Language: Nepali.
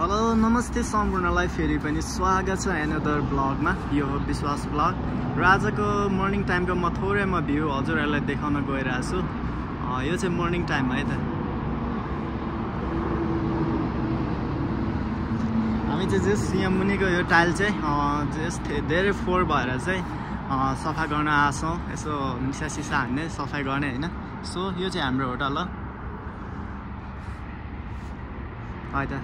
हेलो नमस्ते सम्पूर्णलाई फेरि पनि स्वागत छ एनदर ब्लगमा यो हो विश्वास ब्लग र आजको मर्निङ टाइमको म थोरै म भ्यू हजुरहरूलाई देखाउन गइरहेको छु। यो चाहिँ मर्निङ टाइम है त। हामी चाहिँ जस यहाँ मुनिको यो टाइल चाहिँ जस धेरै फोहोर भएर चाहिँ सफा गर्न आएछौँ यसो मिसा सिसा हान्ने सफाइ गर्ने होइन। सो यो चाहिँ हाम्रो होटल हो। है त।